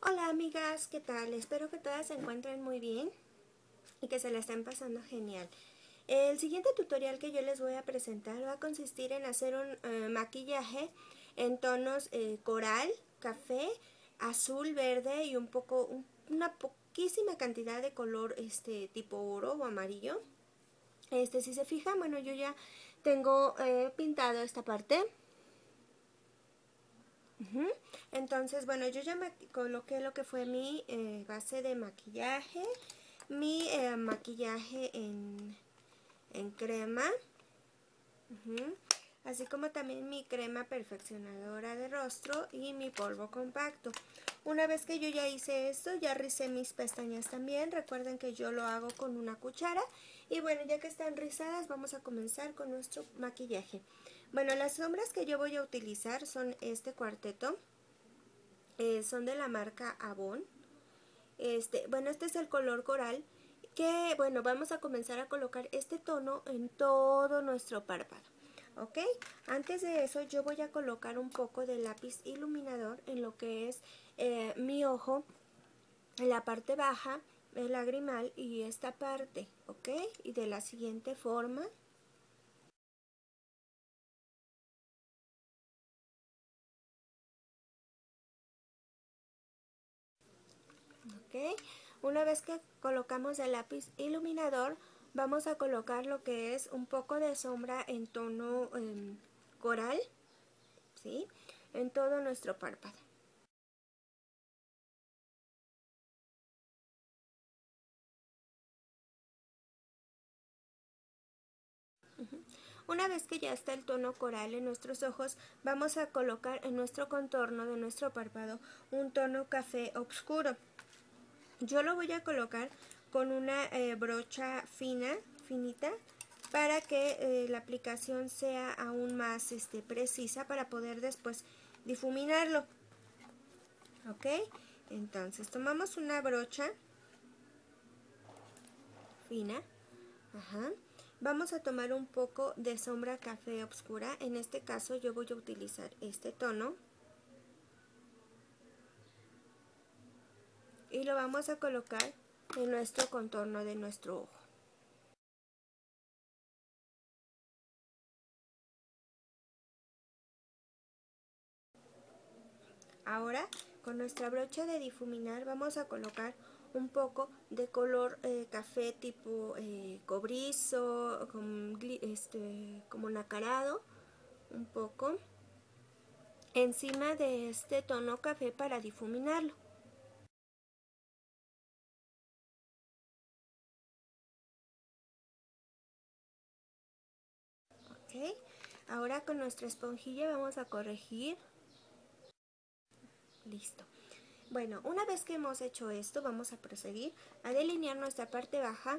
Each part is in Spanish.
Hola amigas, ¿qué tal? Espero que todas se encuentren muy bien y que se la estén pasando genial. El siguiente tutorial que yo les voy a presentar va a consistir en hacer un eh, maquillaje en tonos eh, coral, café, azul, verde y un poco, una poquísima cantidad de color este tipo oro o amarillo. Este, si se fijan, bueno, yo ya tengo eh, pintado esta parte. Entonces, bueno, yo ya me coloqué lo que fue mi base de maquillaje, mi maquillaje en en crema. Así como también mi crema perfeccionadora de rostro y mi polvo compacto. Una vez que yo ya hice esto, ya ricé mis pestañas también. Recuerden que yo lo hago con una cuchara. Y bueno, ya que están rizadas, vamos a comenzar con nuestro maquillaje. Bueno, las sombras que yo voy a utilizar son este cuarteto. Eh, son de la marca Avon. Este, bueno, este es el color coral que, bueno, vamos a comenzar a colocar este tono en todo nuestro párpado. ¿Ok? Antes de eso yo voy a colocar un poco de lápiz iluminador en lo que es eh, mi ojo, en la parte baja, el lagrimal y esta parte, ¿ok? Y de la siguiente forma. ¿Ok? Una vez que colocamos el lápiz iluminador, vamos a colocar lo que es un poco de sombra en tono em, coral, ¿sí? En todo nuestro párpado. Una vez que ya está el tono coral en nuestros ojos, vamos a colocar en nuestro contorno de nuestro párpado un tono café oscuro. Yo lo voy a colocar con una eh, brocha fina, finita, para que eh, la aplicación sea aún más este, precisa para poder después difuminarlo. ¿Ok? Entonces tomamos una brocha fina. Vamos a tomar un poco de sombra café oscura. En este caso yo voy a utilizar este tono. y lo vamos a colocar en nuestro contorno de nuestro ojo. Ahora con nuestra brocha de difuminar vamos a colocar un poco de color eh, café tipo eh, cobrizo, este, como nacarado, un poco, encima de este tono café para difuminarlo. Ahora con nuestra esponjilla vamos a corregir. Listo. Bueno, una vez que hemos hecho esto, vamos a proseguir a delinear nuestra parte baja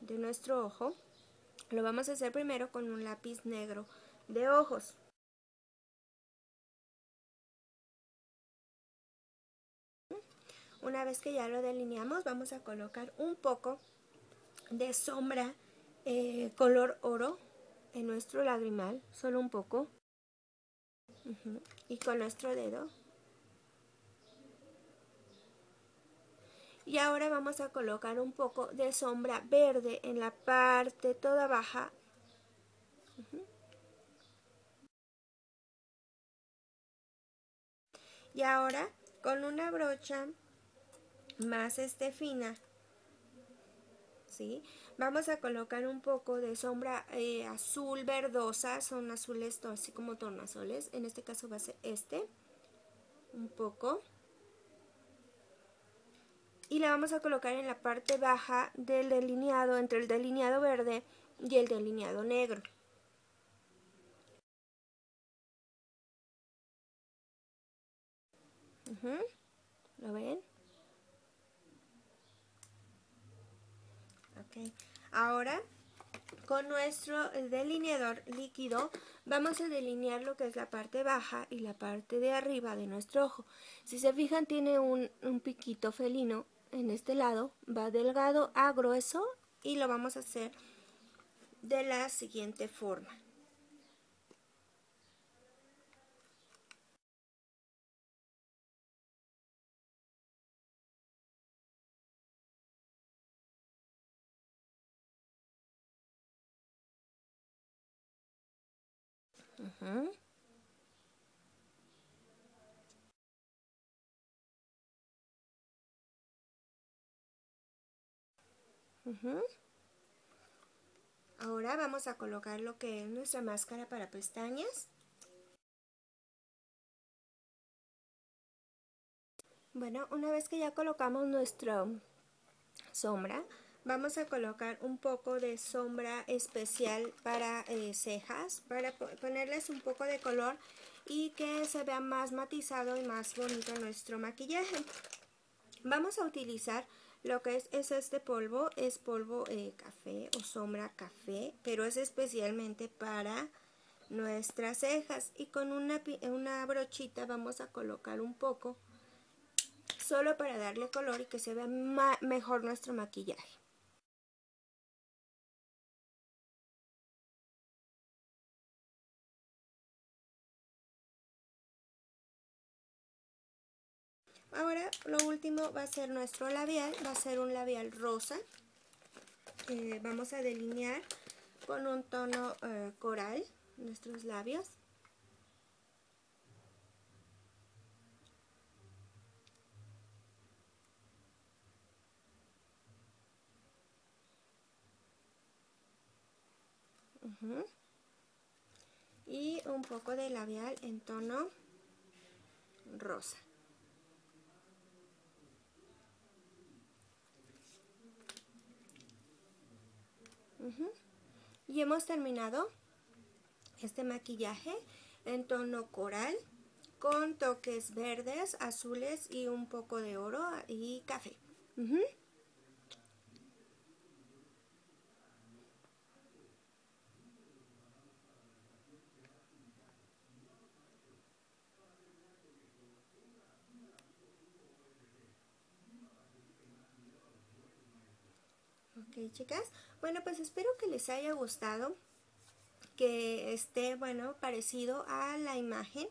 de nuestro ojo. Lo vamos a hacer primero con un lápiz negro de ojos. Una vez que ya lo delineamos, vamos a colocar un poco de sombra eh, color oro en nuestro lagrimal, solo un poco. Y con nuestro dedo. Y ahora vamos a colocar un poco de sombra verde en la parte toda baja. Y ahora con una brocha más este fina, ¿sí? Vamos a colocar un poco de sombra eh, azul verdosa, son azules así como tornasoles, en este caso va a ser este, un poco. Y la vamos a colocar en la parte baja del delineado, entre el delineado verde y el delineado negro. ¿Lo ven? Ahora con nuestro delineador líquido vamos a delinear lo que es la parte baja y la parte de arriba de nuestro ojo. Si se fijan tiene un, un piquito felino en este lado, va delgado a grueso y lo vamos a hacer de la siguiente forma. Ahora vamos a colocar lo que es nuestra máscara para pestañas. Bueno, una vez que ya colocamos nuestra sombra, vamos a colocar un poco de sombra especial para eh, cejas, para ponerles un poco de color y que se vea más matizado y más bonito nuestro maquillaje. Vamos a utilizar lo que es, es este polvo, es polvo eh, café o sombra café, pero es especialmente para nuestras cejas y con una, una brochita vamos a colocar un poco solo para darle color y que se vea mejor nuestro maquillaje. Ahora lo último va a ser nuestro labial, va a ser un labial rosa. Eh, vamos a delinear con un tono eh, coral nuestros labios. Y un poco de labial en tono rosa. Y hemos terminado este maquillaje en tono coral con toques verdes, azules y un poco de oro y café. Chicas. Bueno, pues espero que les haya gustado, que esté, bueno, parecido a la imagen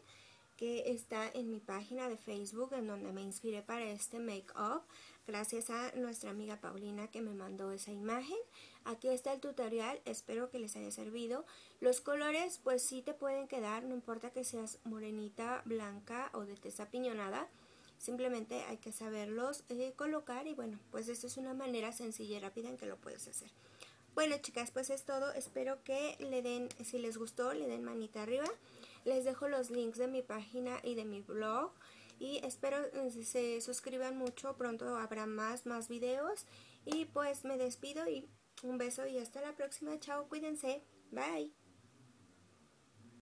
que está en mi página de Facebook en donde me inspiré para este make-up gracias a nuestra amiga Paulina que me mandó esa imagen aquí está el tutorial, espero que les haya servido los colores pues sí te pueden quedar, no importa que seas morenita, blanca o de testa piñonada Simplemente hay que saberlos eh, colocar y bueno, pues esto es una manera sencilla y rápida en que lo puedes hacer. Bueno chicas, pues es todo. Espero que le den, si les gustó, le den manita arriba. Les dejo los links de mi página y de mi blog. Y espero eh, se suscriban mucho. Pronto habrá más, más videos. Y pues me despido y un beso y hasta la próxima. Chao, cuídense. Bye.